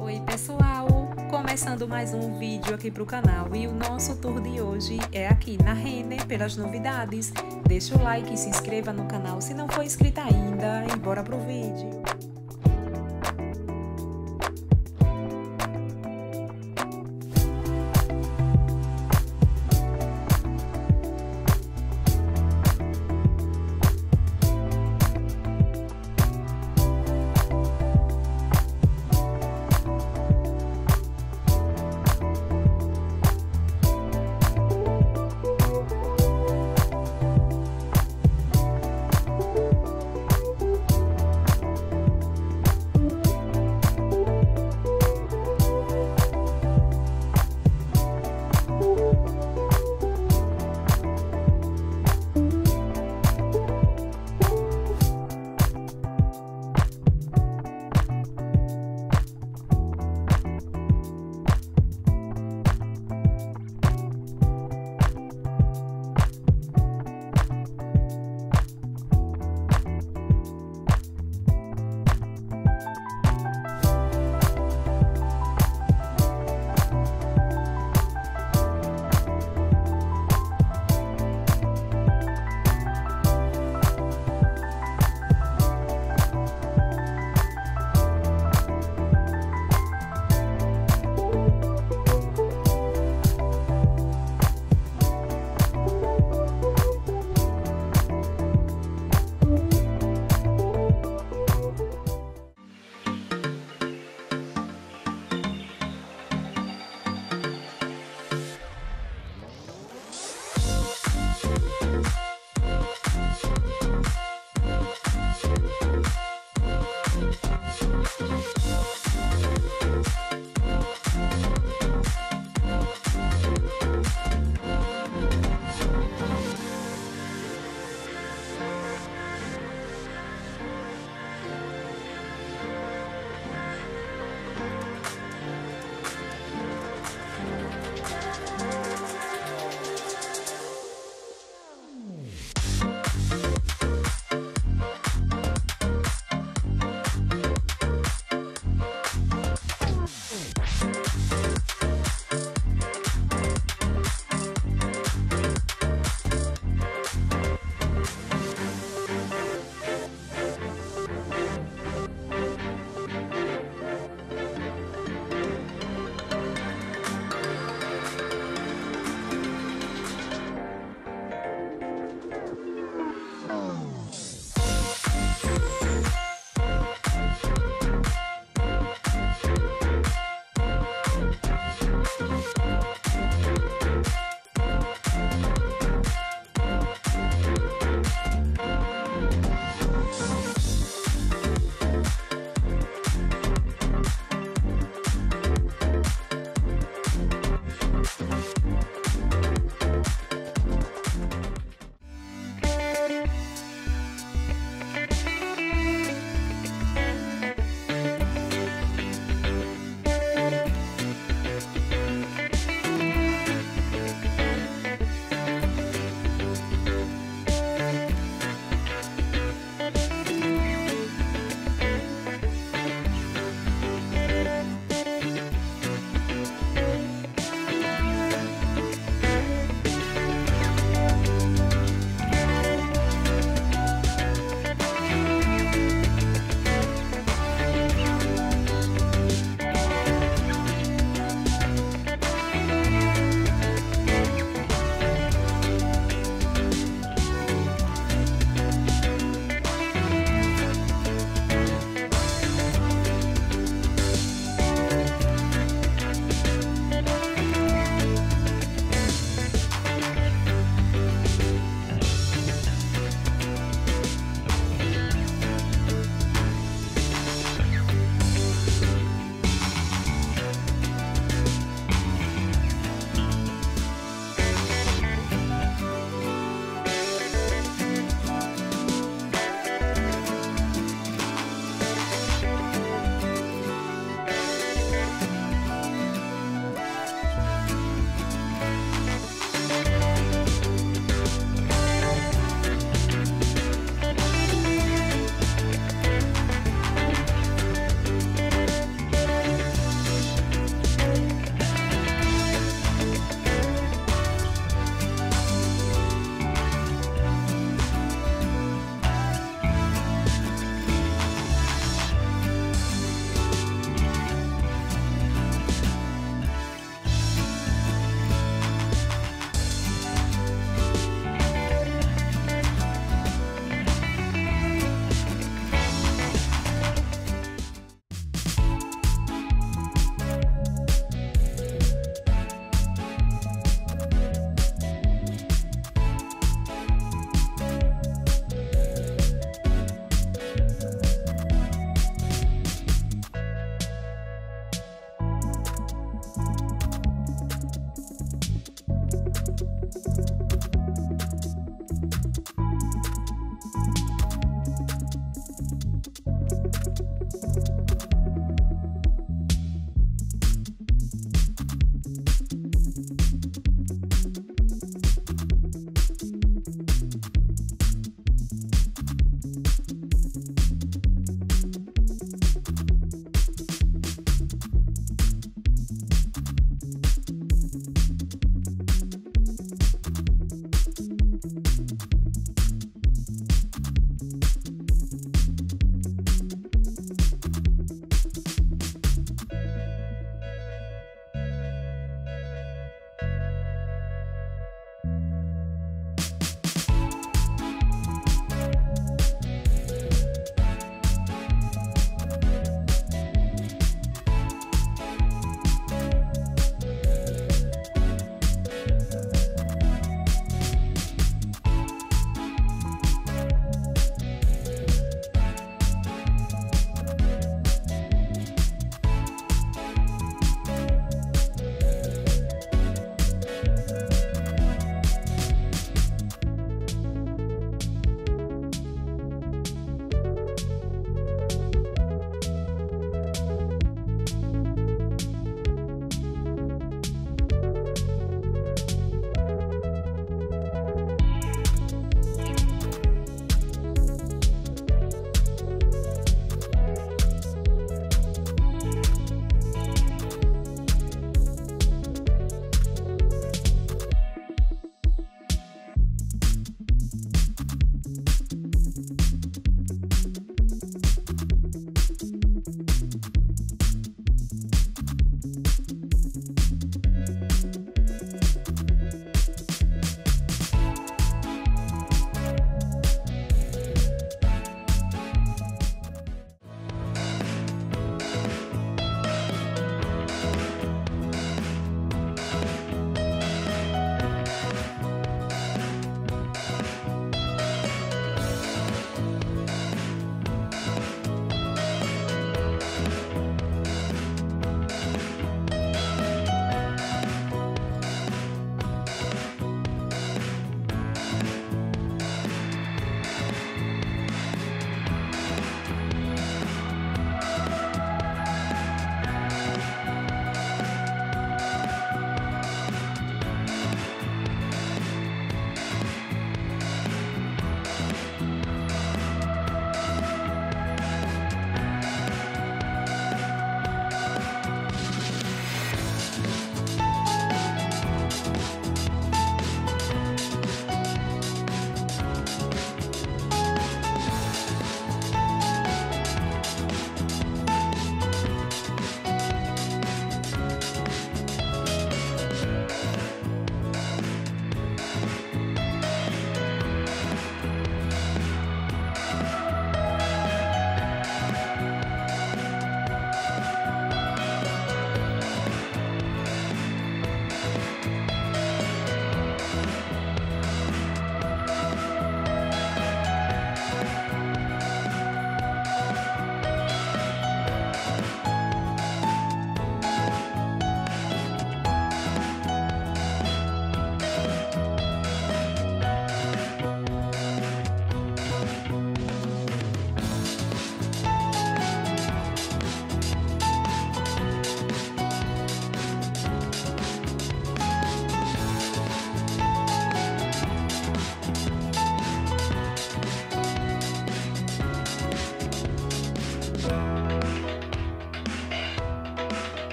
Oi pessoal, começando mais um vídeo aqui para o canal e o nosso tour de hoje é aqui na Renner pelas novidades. Deixa o like, se inscreva no canal se não for inscrito ainda e bora pro vídeo.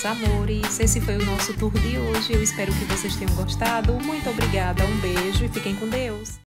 Meus amores. Esse foi o nosso tour de hoje. Eu espero que vocês tenham gostado. Muito obrigada, um beijo e fiquem com Deus.